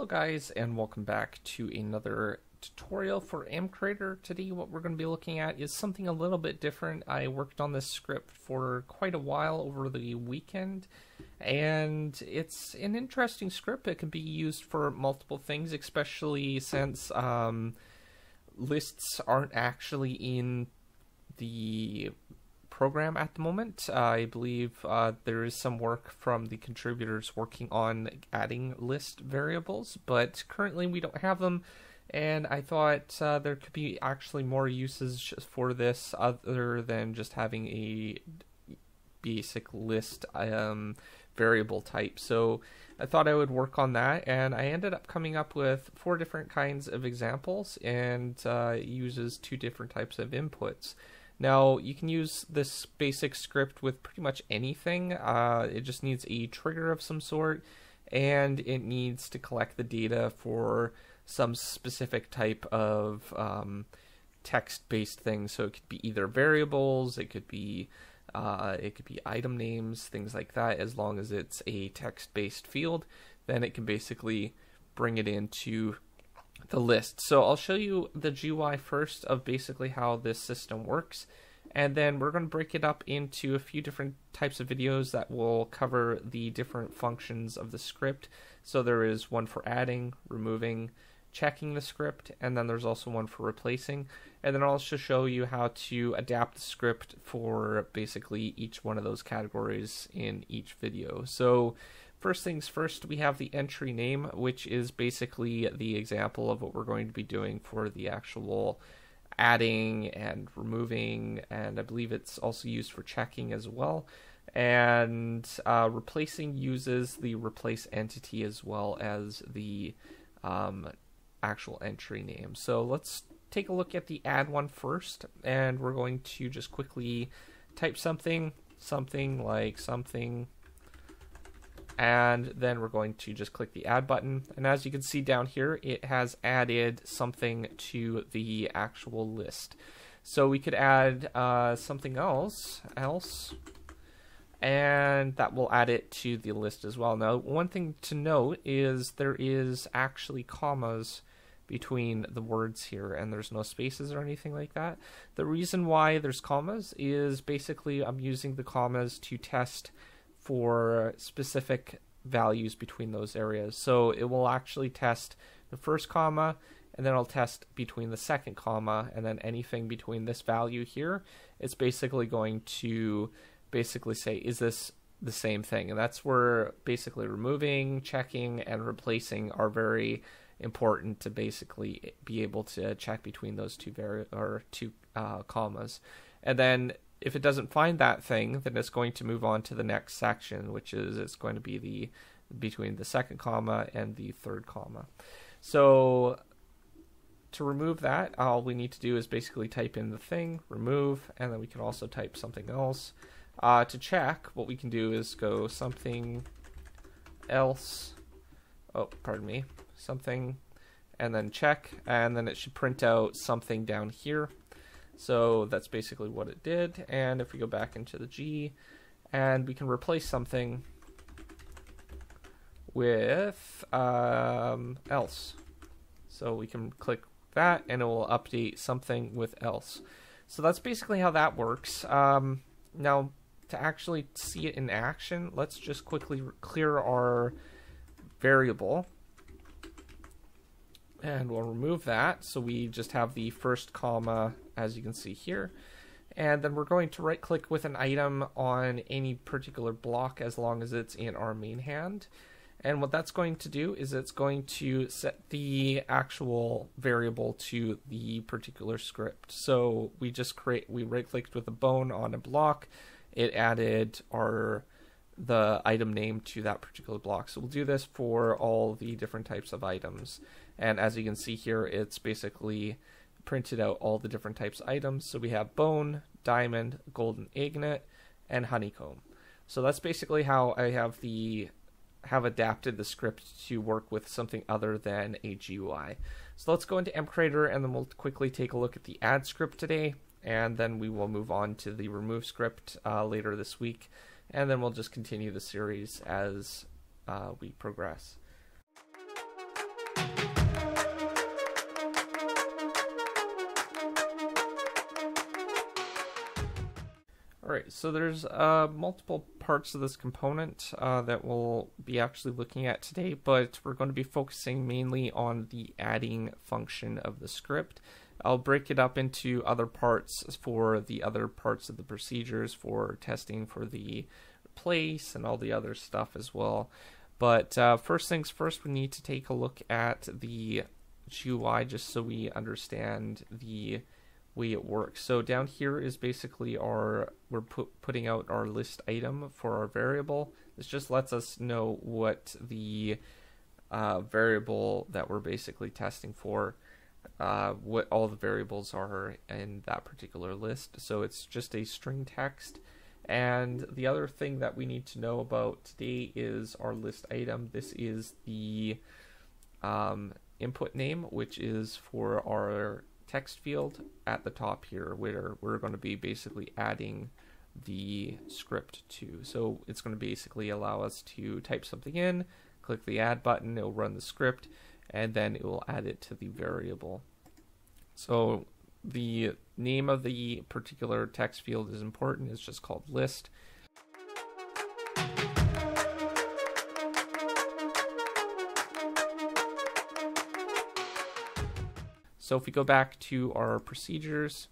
Hello guys and welcome back to another tutorial for mCreator. Today what we're going to be looking at is something a little bit different. I worked on this script for quite a while over the weekend and it's an interesting script. It can be used for multiple things especially since um, lists aren't actually in the program at the moment. Uh, I believe uh, there is some work from the contributors working on adding list variables, but currently we don't have them. And I thought uh, there could be actually more uses for this other than just having a basic list um, variable type. So I thought I would work on that, and I ended up coming up with four different kinds of examples and uh, uses two different types of inputs. Now, you can use this basic script with pretty much anything. Uh, it just needs a trigger of some sort, and it needs to collect the data for some specific type of um, text-based thing. So it could be either variables, it could be uh, it could be item names, things like that. As long as it's a text-based field, then it can basically bring it into the list. So I'll show you the GUI first of basically how this system works. And then we're going to break it up into a few different types of videos that will cover the different functions of the script. So there is one for adding, removing, checking the script, and then there's also one for replacing. And then I'll also show you how to adapt the script for basically each one of those categories in each video. So First things first, we have the entry name, which is basically the example of what we're going to be doing for the actual adding and removing, and I believe it's also used for checking as well. And uh, replacing uses the replace entity as well as the um, actual entry name. So let's take a look at the add one first, and we're going to just quickly type something, something like something and then we're going to just click the add button. And as you can see down here it has added something to the actual list. So we could add uh, something else else. And that will add it to the list as well. Now one thing to note is there is actually commas between the words here and there's no spaces or anything like that. The reason why there's commas is basically I'm using the commas to test for specific values between those areas. So it will actually test the first comma and then I'll test between the second comma and then anything between this value here. It's basically going to basically say, is this the same thing? And that's where basically removing, checking, and replacing are very important to basically be able to check between those two vari- or two uh, commas. And then if it doesn't find that thing, then it's going to move on to the next section, which is it's going to be the between the second comma and the third comma. So to remove that, all we need to do is basically type in the thing, remove, and then we can also type something else. Uh, to check, what we can do is go something else. Oh, pardon me, something, and then check, and then it should print out something down here. So that's basically what it did. And if we go back into the G, and we can replace something with um, else. So we can click that and it will update something with else. So that's basically how that works. Um, now, to actually see it in action, let's just quickly clear our variable and we'll remove that. So we just have the first comma as you can see here. And then we're going to right click with an item on any particular block as long as it's in our main hand. And what that's going to do is it's going to set the actual variable to the particular script. So we just create we right clicked with a bone on a block. It added our the item name to that particular block. So we'll do this for all the different types of items. And as you can see here, it's basically printed out all the different types of items. So we have bone, diamond, golden agate, and honeycomb. So that's basically how I have the have adapted the script to work with something other than a GUI. So let's go into mCreator and then we'll quickly take a look at the add script today and then we will move on to the remove script uh, later this week and then we'll just continue the series as uh, we progress. Alright, so there's uh, multiple parts of this component uh, that we'll be actually looking at today, but we're going to be focusing mainly on the adding function of the script. I'll break it up into other parts for the other parts of the procedures for testing for the place and all the other stuff as well. But uh, first things first, we need to take a look at the GUI just so we understand the way it works. So down here is basically our, we're put, putting out our list item for our variable. This just lets us know what the uh, variable that we're basically testing for, uh, what all the variables are in that particular list. So it's just a string text. And the other thing that we need to know about today is our list item. This is the um, input name, which is for our text field at the top here where we're going to be basically adding the script to. So it's going to basically allow us to type something in, click the add button, it'll run the script, and then it will add it to the variable. So the name of the particular text field is important, it's just called list. So if we go back to our procedures,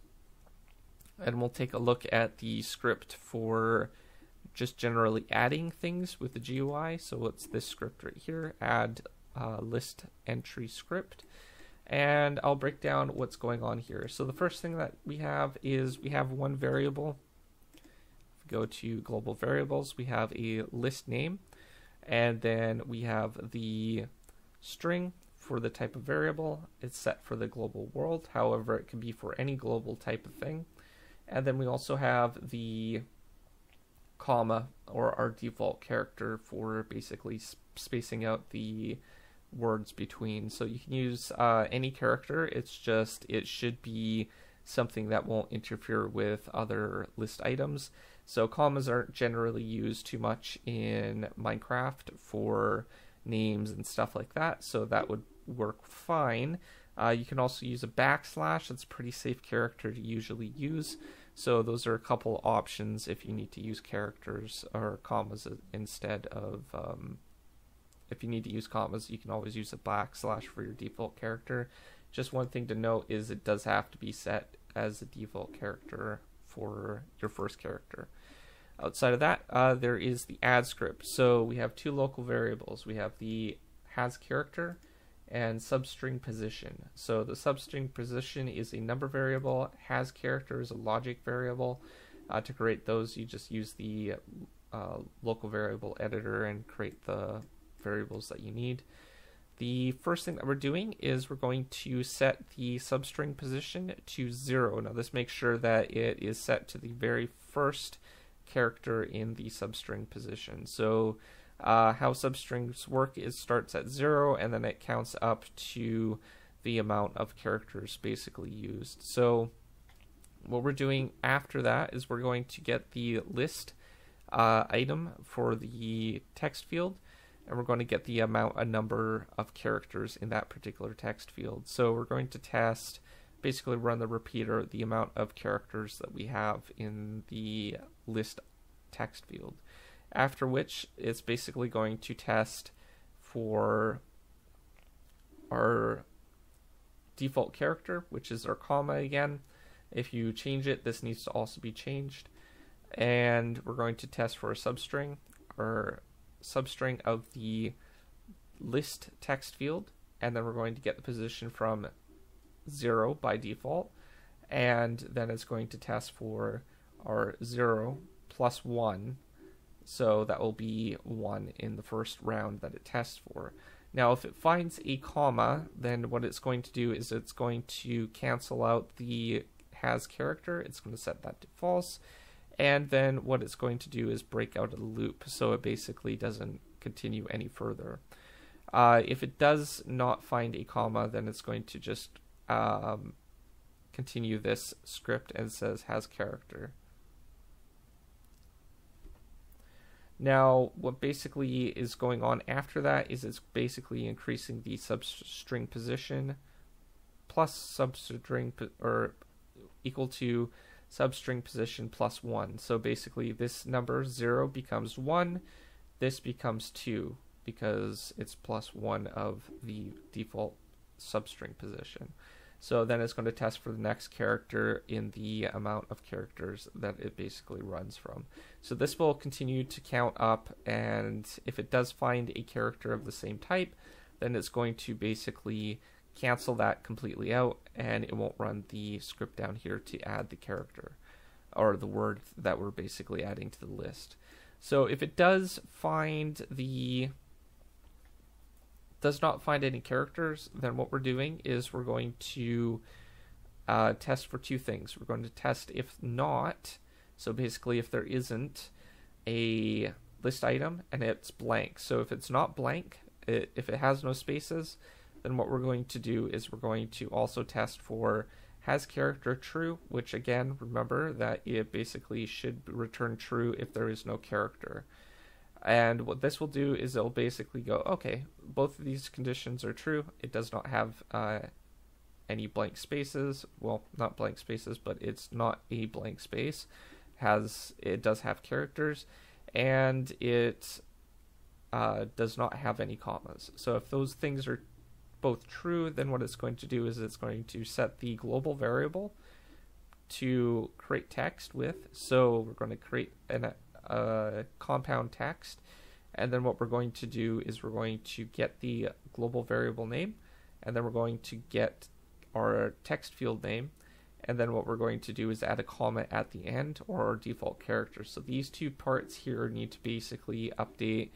and we'll take a look at the script for just generally adding things with the GUI. So it's this script right here, add uh, list entry script. And I'll break down what's going on here. So the first thing that we have is we have one variable. If we go to global variables, we have a list name, and then we have the string for the type of variable. It's set for the global world. However, it can be for any global type of thing. And then we also have the comma or our default character for basically spacing out the words between. So you can use uh, any character. It's just it should be something that won't interfere with other list items. So commas aren't generally used too much in Minecraft for names and stuff like that. So that would work fine. Uh, you can also use a backslash. That's a pretty safe character to usually use. So those are a couple options if you need to use characters or commas instead of. Um, if you need to use commas, you can always use a backslash for your default character. Just one thing to note is it does have to be set as a default character for your first character. Outside of that, uh, there is the add script. So we have two local variables. We have the has character and substring position. So the substring position is a number variable, has character is a logic variable. Uh, to create those, you just use the uh, local variable editor and create the variables that you need. The first thing that we're doing is we're going to set the substring position to zero. Now this makes sure that it is set to the very first character in the substring position. So uh, how substrings work is starts at zero and then it counts up to the amount of characters basically used. So what we're doing after that is we're going to get the list uh, item for the text field and we're going to get the amount, a number of characters in that particular text field. So we're going to test, basically run the repeater, the amount of characters that we have in the list text field after which it's basically going to test for our default character, which is our comma again. If you change it, this needs to also be changed. And we're going to test for a substring or substring of the list text field. And then we're going to get the position from zero by default. And then it's going to test for our zero plus one so that will be 1 in the first round that it tests for. Now, if it finds a comma, then what it's going to do is it's going to cancel out the has character. It's going to set that to false. And then what it's going to do is break out the loop, so it basically doesn't continue any further. Uh, if it does not find a comma, then it's going to just um, continue this script and says has character. Now, what basically is going on after that is it's basically increasing the substring position plus substring or equal to substring position plus 1. So basically this number 0 becomes 1, this becomes 2 because it's plus 1 of the default substring position. So then it's going to test for the next character in the amount of characters that it basically runs from. So this will continue to count up, and if it does find a character of the same type, then it's going to basically cancel that completely out, and it won't run the script down here to add the character or the word that we're basically adding to the list. So if it does find the does not find any characters, then what we're doing is we're going to uh, test for two things. We're going to test if not, so basically if there isn't a list item and it's blank. So if it's not blank, it, if it has no spaces, then what we're going to do is we're going to also test for has character true, which again, remember that it basically should return true if there is no character. And what this will do is it'll basically go, okay, both of these conditions are true. It does not have uh, any blank spaces. Well, not blank spaces, but it's not a blank space. Has it does have characters, and it uh, does not have any commas. So if those things are both true, then what it's going to do is it's going to set the global variable to create text with. So we're going to create an a compound text. And then what we're going to do is we're going to get the global variable name, and then we're going to get our text field name. And then what we're going to do is add a comma at the end or our default character. So these two parts here need to basically update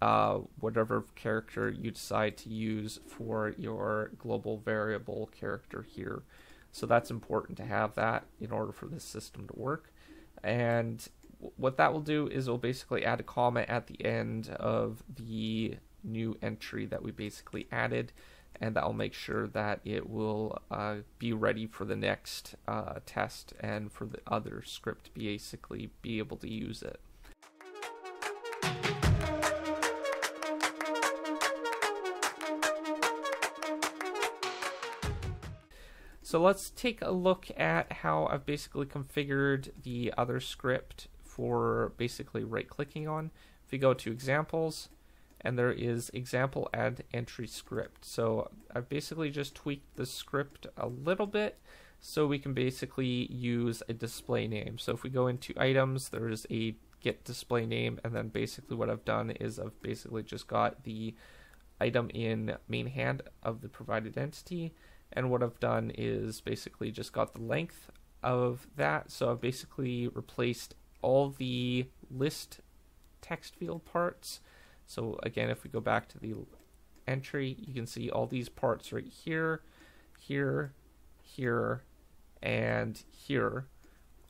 uh, whatever character you decide to use for your global variable character here. So that's important to have that in order for this system to work. And what that will do is it'll basically add a comma at the end of the new entry that we basically added and that will make sure that it will uh, be ready for the next uh, test and for the other script to basically be able to use it. So let's take a look at how I've basically configured the other script for basically right clicking on. If we go to examples, and there is example add entry script. So I've basically just tweaked the script a little bit so we can basically use a display name. So if we go into items, there is a get display name, and then basically what I've done is I've basically just got the item in main hand of the provided entity, and what I've done is basically just got the length of that. So I've basically replaced all the list text field parts. So again, if we go back to the entry, you can see all these parts right here, here, here, and here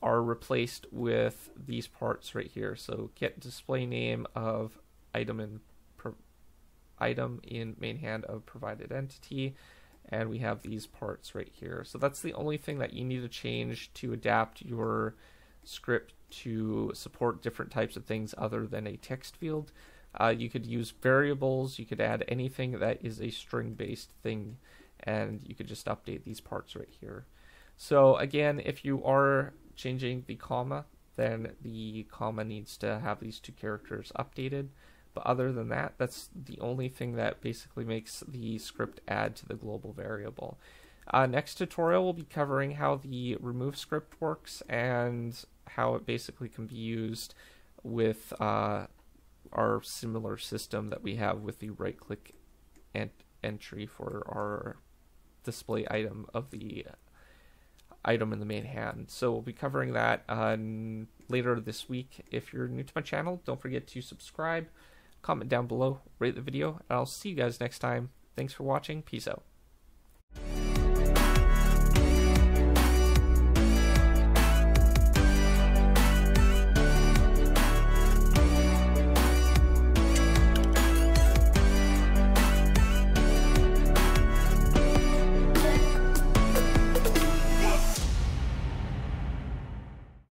are replaced with these parts right here. So get display name of item in item in main hand of provided entity and we have these parts right here. So that's the only thing that you need to change to adapt your script to support different types of things other than a text field. Uh, you could use variables, you could add anything that is a string based thing, and you could just update these parts right here. So, again, if you are changing the comma, then the comma needs to have these two characters updated. But other than that, that's the only thing that basically makes the script add to the global variable. Uh, next tutorial, we'll be covering how the remove script works and how it basically can be used with uh, our similar system that we have with the right click ent entry for our display item of the item in the main hand. So we'll be covering that uh, later this week. If you're new to my channel, don't forget to subscribe, comment down below, rate the video, and I'll see you guys next time. Thanks for watching. Peace out.